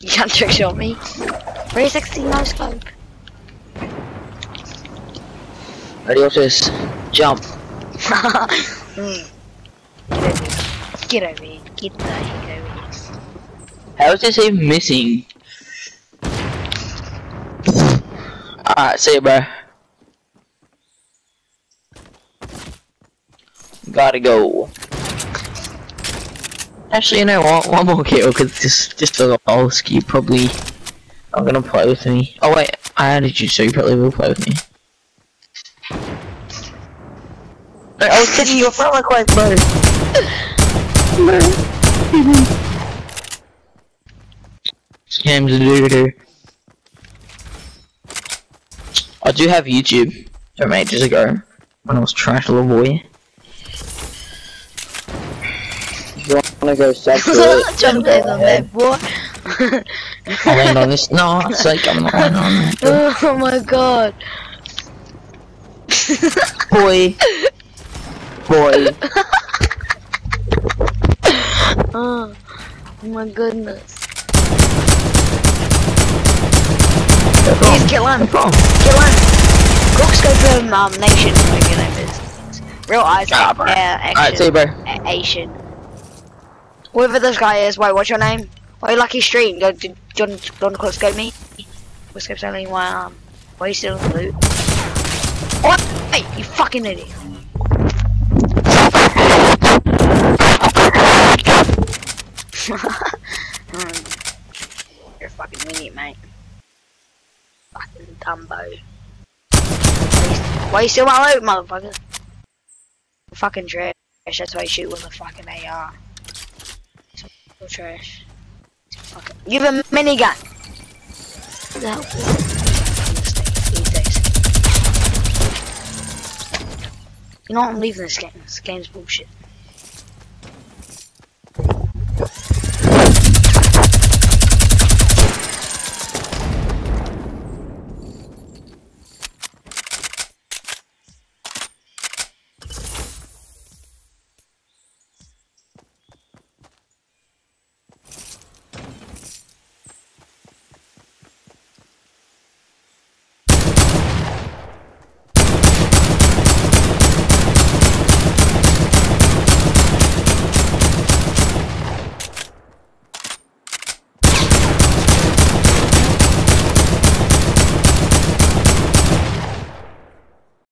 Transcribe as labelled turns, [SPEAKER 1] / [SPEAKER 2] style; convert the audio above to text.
[SPEAKER 1] You can't trick shot me. 360 no scope.
[SPEAKER 2] Ready, this. Jump.
[SPEAKER 1] Get over here. Get over here. Get the heck over here.
[SPEAKER 2] How is this even missing? Alright, see you, bro. Gotta go. Actually, you know what? One more kill, because just, just for the you probably are gonna play with me. Oh wait, I added you, so you probably will play with me. Wait, I was taking you a front request, bro. Scams and doo doo. I do have YouTube from ages ago when I was trash little boy. Wanna go sub to it,
[SPEAKER 1] Trying to on that boy.
[SPEAKER 2] I'll land on this. No, it's like I'm not landing on that.
[SPEAKER 1] oh my god.
[SPEAKER 2] Boy. Boy.
[SPEAKER 1] oh my goodness. Please kill him.
[SPEAKER 2] What's wrong?
[SPEAKER 1] Kill him. Crooks go from um, Nation, whatever your name is. Real eyes,
[SPEAKER 2] Ah,
[SPEAKER 1] uh, action.
[SPEAKER 2] Alright, see you, bro.
[SPEAKER 1] Asian. Whoever this guy is, wait, what's your name? Why you lucky stream? To John John Quick me. Quick Scope's only my arm. Why are you still in the loot? What? Hey, you fucking idiot. You're a fucking idiot, mate. Fucking Dumbo. Why you steal my loot, motherfucker? Fucking trash. That's why you shoot with a fucking AR. So trash. Fucking. You have a minigun. No. You know what? I'm leaving this game. This game's bullshit.